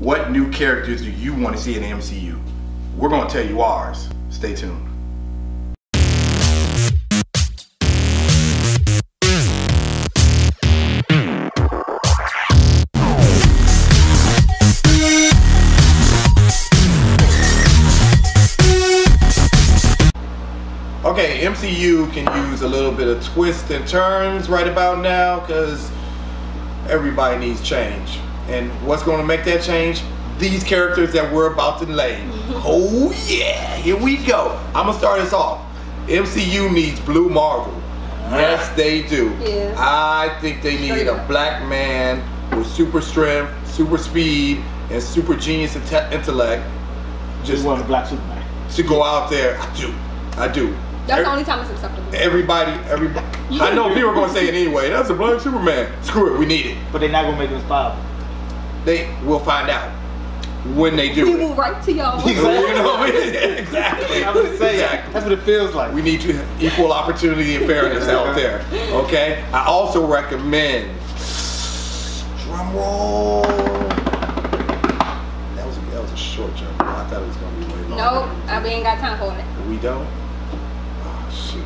what new characters do you want to see in the MCU? We're going to tell you ours. Stay tuned. Okay, MCU can use a little bit of twists and turns right about now because everybody needs change. And what's going to make that change? These characters that we're about to name. Mm-hmm. oh yeah, here we go. I'm gonna start us off. MCU needs Blue Marvel. Yes, uh-huh. they do. Yeah. I think they need a black man with super strength, super speed, and super genius intellect. Just Just want a black Superman. to go out there. I do. I do. That's Every- the only time it's acceptable. Everybody, everybody. I know people are going to say it anyway. That's a black Superman. Screw it. We need it. But they're not gonna make him inspired. They will find out when they do. we do will it. write to y'all. You know, exactly. I'm just saying. Exactly. That's what it feels like. We need to equal opportunity and fairness out there. Okay. I also recommend. Drum roll. That was a, that was a short jump. bro. I thought it was going to be way longer. Nope, we ain't got time for it. We don't. Oh shoot.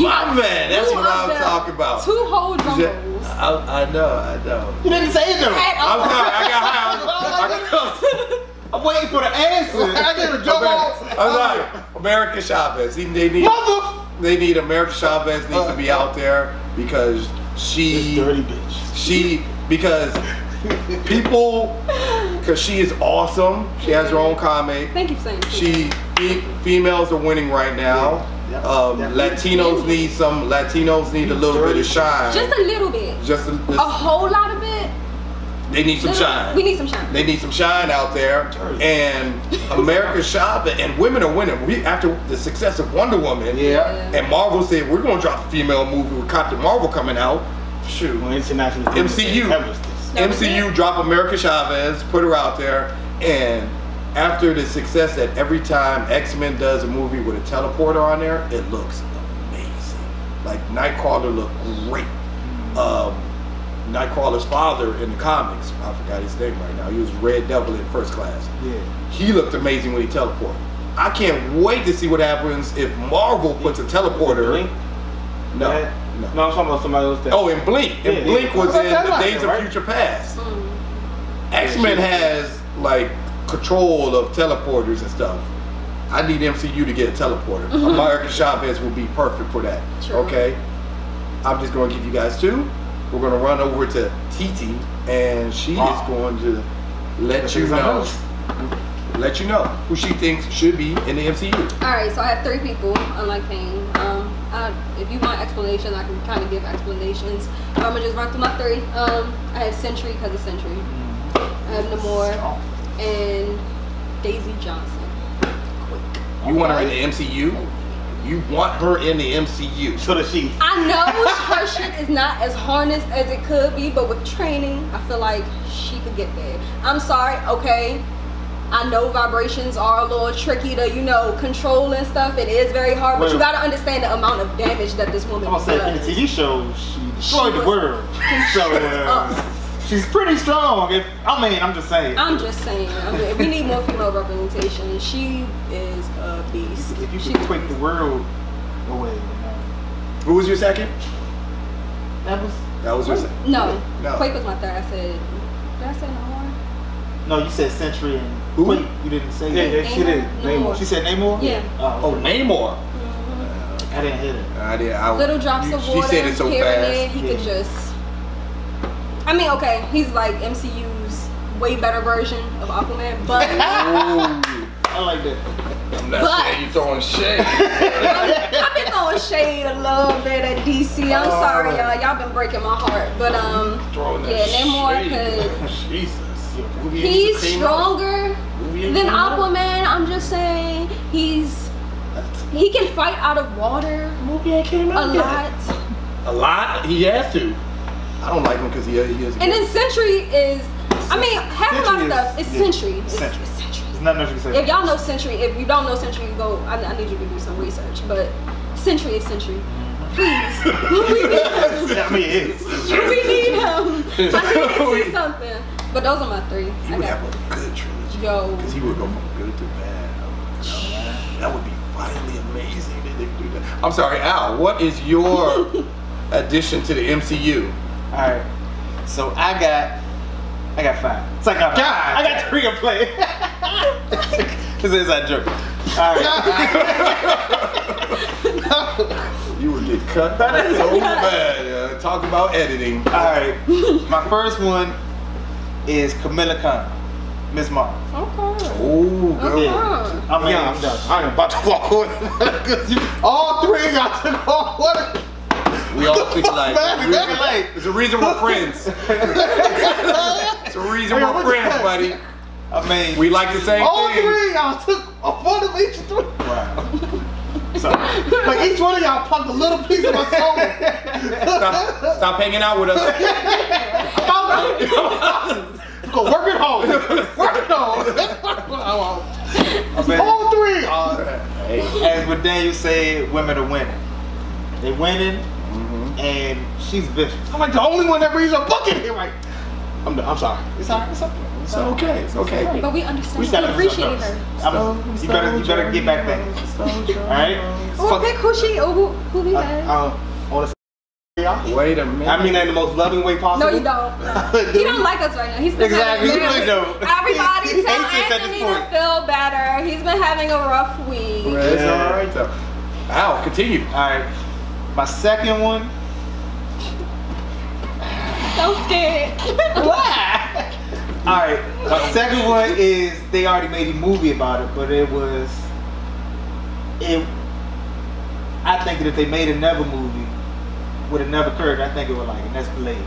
My man, that's Two what I'm talking about. Two whole drum Yeah, rolls. I, I know, I know. You didn't say it though. I'm all. sorry, I got high. I got, I'm waiting for the answer. I didn't jump off. I'm sorry. America Chavez. He- They need, Mother. they need America Chavez needs to be uh, out there because This she, dirty bitch. she, because people, because she is awesome. She has her own comic. Thank you for saying. She females are winning right now. Yeah, Um. Latinos need some. Latinos need a little bit of shine. just a little bit. Just a, A whole lot of it. they need some shine. We need some shine. They need some shine out there. And America Chavez and women are winning. We after the success of Wonder Woman. Yeah. And Marvel said we're gonna drop a female movie with Captain Marvel coming out. Shoot. Well, international MCU. Everest. MCU drop America Chavez, put her out there, and after the success that every time X Men does a movie with a teleporter on there, it looks amazing. Like Nightcrawler looked great. Um, Nightcrawler's father in the comics, I forgot his name right now. He was Red Devil in First Class. Yeah. He looked amazing when he teleported. I can't wait to see what happens if Marvel puts a teleporter. Blink? No, That- no. No, I'm talking about somebody else. That, Oh, and Blink. And Yeah, Blink yeah. was in the like Days it, of right? Future Past. Mm. X Men has like control of teleporters and stuff. I need MCU to get a teleporter. America Chavez will be perfect for that. True. Okay. I'm just going to give you guys two. We're going to run over to Titi, and she Wow. is going to let you know, let you know who she thinks should be in the MCU. All right, so I have three people, unlike Payne. Um, I, if you want explanation, I can kind of give explanations. But I'm gonna just run through my three. Um, I have Sentry because of Sentry. I have Namor and Daisy Johnson. Quake. You want her in the MCU? You want her in the MCU? So does she. I know her shit is not as harnessed as it could be, but with training, I feel like she could get there. I'm sorry, okay. I know vibrations are a little tricky to, you know, control and stuff. It is very hard, but you gotta understand the amount of damage that this woman I'm gonna say in the. TV show she destroyed She the world. So uh, up. She's pretty strong. If I mean, I'm just saying. I'm just saying, I mean, we need more female representation. She is a beast. if you She could take the world away, you know, Who was your second? that was. That was your second. No, No. Quake was my third. I said, did I say no more? No, you said Sentry and Who? Quake. You didn't say Yeah, that. yeah, she did. Namor. Namor. She said Namor. Yeah. Oh, Oh, okay. Namor. Mm-hmm. I didn't hit it. I did. I, Little drops you- of She water said it so here and there. fast. He Yeah. could just. I mean, okay, he's like MCU's way better version of Aquaman, but I like that. I'm not But- saying you throwing shade. I've been throwing shade a little bit at DC. I'm Oh. sorry, y'all. Y'all been breaking my heart, but um, throwing that yeah, Namor shade. could. Jesus. He's ain't came out. stronger than. Aquaman. I'm just saying, he's he can fight out of water Movie ain't came a out yet. lot. A lot. He has to. I don't like him because he, uh, he is. And then Sentry is, I mean, half of my Sentry is- stuff is yeah, Sentry. It's, Sentry. it's Sentry. There's nothing else you. If y'all know Sentry, if you don't know Sentry, go. I, I need you to do some research. But Sentry is Sentry. Please, we need him. I mean, it is. We need him. I need to see something. But those are my three. He I would have a good trilogy. Yo. Because he would go from good to bad. Oh. That would be finally amazing that they do that. I'm sorry, Al, what is your addition to the MCU? All right. So I got, I got five. It's like I, God. I got three to play. this is a joke. All right. You would get cut so bad. Uh, talk about editing. All right. My first one is Kamala Khan, Miss Marvel. Okay. Oh, good. Uh-huh. I mean, Yeah, I'm done. I am about to walk away. All three got y'all took off. We all think like Man, there's a reason- there's a reason we're friends. It's a reason we're friends, buddy. I mean, We like the same All thing. three of y'all took a one of each three. wow. So, Like each one of y'all plucked a little piece of my soul. Stop, stop hanging out with us. Go work at home. Work at home. All three. Uh, Hey. as what Daniel said, women are winning. They winning. And she's vicious. I'm like the only one that brings a bucket here. Like, I'm, I'm sorry. It's alright. It's okay. It's okay. It's okay. But we understand. We We, appreciate her. else. I'm- you better, you better get back there. All right. Oh, pick who she or who, who he Uh, has. uh, I want to say y'all. Wait a minute. I mean that in the most loving way possible. no, you don't. No. he don't like us right now. He's been Exactly, having he really don't. Everybody He tell hates at this Anthony to point. feel better. He's been having a rough week. It's Yeah. all right though. Al, continue. All right. My second one. So scared. Why? All right. My second one is they already made a movie about it, but it was it. I think that if they made another movie, would have never occurred. I think it would like, and that's Blade.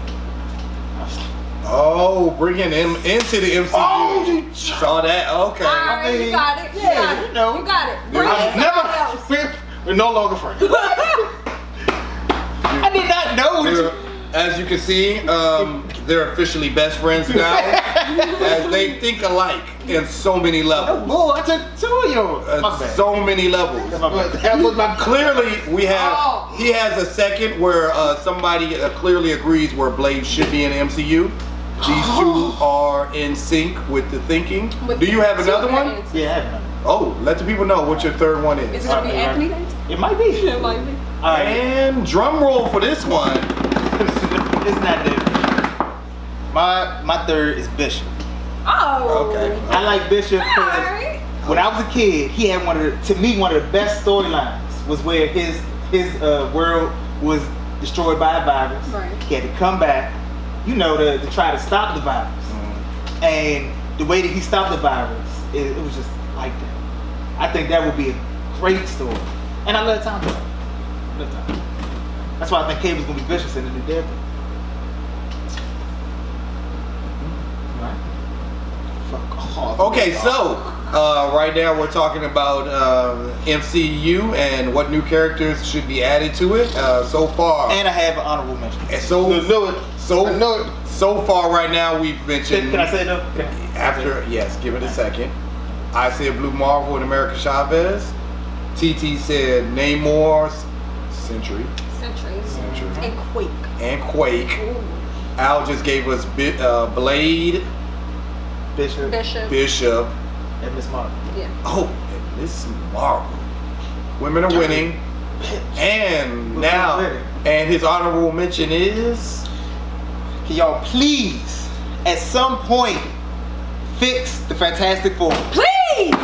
Oh, bringing him into the MCU. Oh, you- saw that? Okay. All right, mean, you got it. You yeah, got it. you know. You got it. Bring I've in somebody else. We're no longer friends. I did not know. They're- that As you can see, um, they're officially best friends now, as they think alike in so many levels. Oh, I took two of yours. Uh, so many levels. That was my Clearly, we have. Oh. He has a second where uh, somebody uh, clearly agrees where Blade should be in MCU. These two are in sync with the thinking. With Do you have another one? Yeah, I have none. Oh, let the people know what your third one Is is. it gonna be Anthony alright. It might be. It might be. All right. And drum roll for this one. it's not that. My my third is Bishop. Oh. Okay. I like Bishop because Alright. when I was a kid, he had one of the, to me one of the best storylines was where his his uh, world was destroyed by a virus. Right. He had to come back, you know, to, to try to stop the virus. And the way that he stopped the virus, it, it was just like that. I think that would be a great story. And I love Tom Holland. Love Tom Holland. That's why I think Cave is gonna be vicious in the new Daredevil. Right? fuck off. Okay, so uh, right now we're talking about uh, MCU and what new characters should be added to it. Uh, so far, And I have an honorable mention. and so I knew it. so I knew it. so far right now we've mentioned. Can, can I say no? Can After yes, give it a second. I said Blue Marvel and America Chavez. TT said Namor, Sentry, Sentry. Sentry, And Quake. and Quake. Ooh. Al just gave us Bi- uh, Blade, Bishop Bishop. Bishop. and Miss Marvel. Yeah. Oh, and Miss Marvel. Women are winning. And now, and his honorable mention is Can y'all please, at some point, fix the Fantastic Four? Please!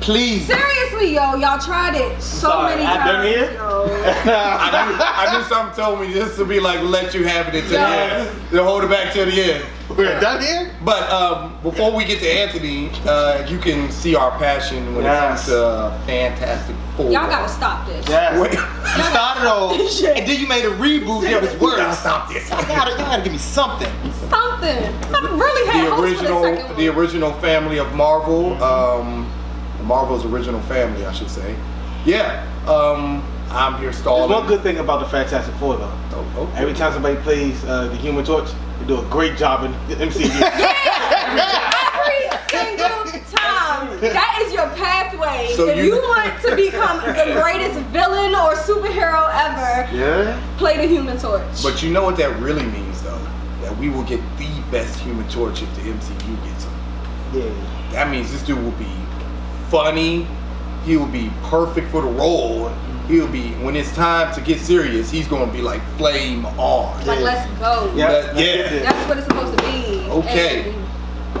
Please. Seriously, yo, y'all tried it so sorry, many I times. done here? Yo. I knew, I knew something told me this to be like let you have it until Yeah. the end. To hold it back till the end. We're done here. But um, before we get to Anthony, uh, you can see our passion when Yes. it comes to uh, Fantastic Four. Y'all gotta stop this. Yes. Wait. You started off, Shit. and then you made a reboot that was worse. You gotta stop this. Y'all gotta, y'all gotta give me something. Something. I really had the original, for the second the original family of Marvel, um, Marvel's original family, I should say. Yeah, um, I'm here stalling. There's one good thing about the Fantastic Four, though. Oh, okay. Every time somebody plays uh, the Human Torch, they do a great job in the MCU. yeah, Every single time. That is your pathway. So if you- you, want to become the greatest villain or superhero ever, Yeah. play the Human Torch. But you know what that really means, though. That that we will get the best Human Torch if the MCU gets him. Yeah. That means this dude will be funny. He will be perfect for the role. He'll be when it's time to get serious. He's going to be like flame on. Like, Yeah. let's go. Yeah. Let- yeah. That's what it's supposed to be. Okay. And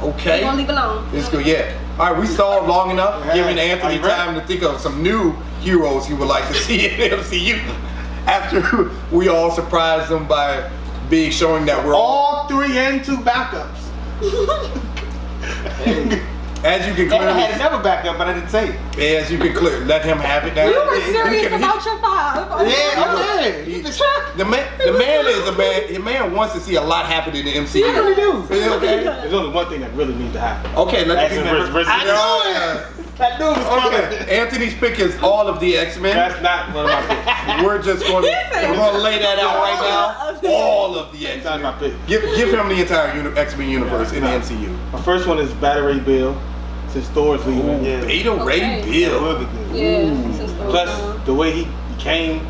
Okay. We're gonna leave alone. Let's go. Yeah. All right. We stalled long enough, Yeah. giving Anthony you ready? time to think of some new heroes he would like to see in the MCU. After we all surprised him by being showing that we're all, All three and two backups. as you can And I had clearly, another backup, but I didn't say it. as you can clear, let him have it now. You were He serious can- he- about your five. Yeah, my God. okay. he- He's the truck. the man, the man is a man. The man wants to see a lot happen in the MCU. He really do. Okay? There's only one thing that really needs to happen. Okay, let's X-Men versus Resident I Evil. knew it. That dude was Okay. Anthony's pick is all of the X Men. That's not one of my picks. We're just going to said we're going to lay that out right all of now. the- All of the That's X not my Men. pick. Give give him the entire uni- X Men universe in the Yeah. MCU. My first one is Beta Ray Bill. Since Thor's leaving. Yeah. Beta Ray Okay. Yeah, Bill. look at this. Yeah. since Plus, the way he became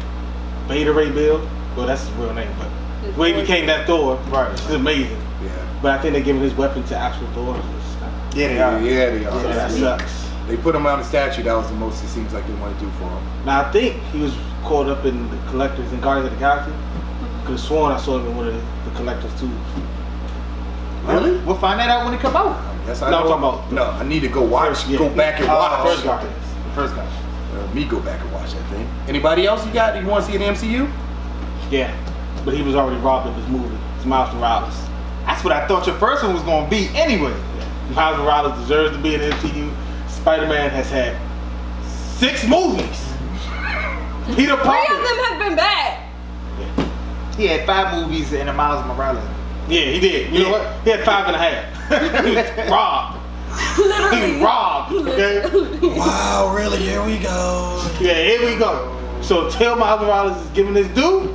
Beta Ray Bill, well, that's his real name, but the way he became that Thor, Right. is amazing. Yeah. But I think they're giving his weapon to actual Thor. It's kind Yeah, they are. yeah, they of- so that are. sucks. They put him on the statue. That was the most it seems like they want to do for him. Now I think he was caught up in the collectors and Guardians of the Galaxy. Could have sworn I saw him in one of the, the collectors too. Really? We'll find that out when it come out. Yes, I No, I'm talking about- No, I need to go watch. First, yeah. Go back and Oh, watch. First Guardians. The first guy. Uh, me go back and watch that thing. Anybody else you got that you want to see in the MCU? Yeah, but he was already robbed of his movie. It's Miles Morales. That's what I thought your first one was gonna be anyway. Miles Morales deserves to be in the MCU. Spider-Man has had six movies. Peter Parker. Three of them have been bad. Yeah. He had five movies in a Miles Morales. Yeah, he did. You know what? He had five and a half. he was robbed. He Literally. was robbed. Okay. Wow, really? Here we go. Yeah, here we go. So tell Miles Morales is giving this dude.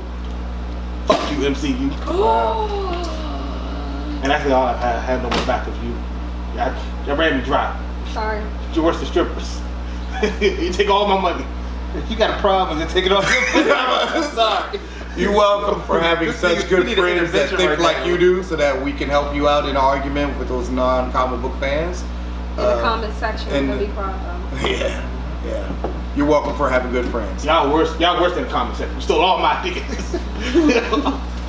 Fuck you, MCU. Oh. And that's all I have. I have no more back of you. Y'all, y'all ran me dry. Sorry. You're worse than strippers. you take all my money. You got a problem and take it off your Sorry. You're welcome for having This such nigga- good we need an friends that think right like now. you do, so that we can help you out in an argument with those non-comic book fans. In the Uh, comment section, and- I'm be proud. Yeah, yeah. You're welcome for having good friends. Y'all worse. Y'all worse than the comment section. You stole all my niggas.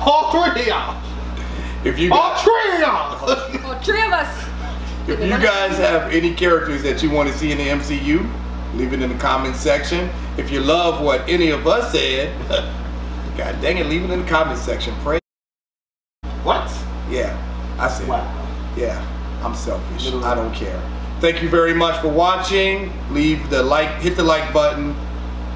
all three of y'all. If you All guys, three of y'all. Well, three of us. if you guys have any characters that you want to see in the MCU, leave it in the comment section. If you love what any of us said, God dang it, leave it in the comment section. Pray. What? Yeah, I said. Wow. Yeah, I'm selfish. Little- I don't care. Thank you very much for watching. Leave the like, hit the like button,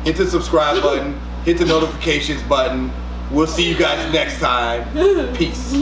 hit the subscribe button, hit the notifications button. We'll see you guys next time. Peace.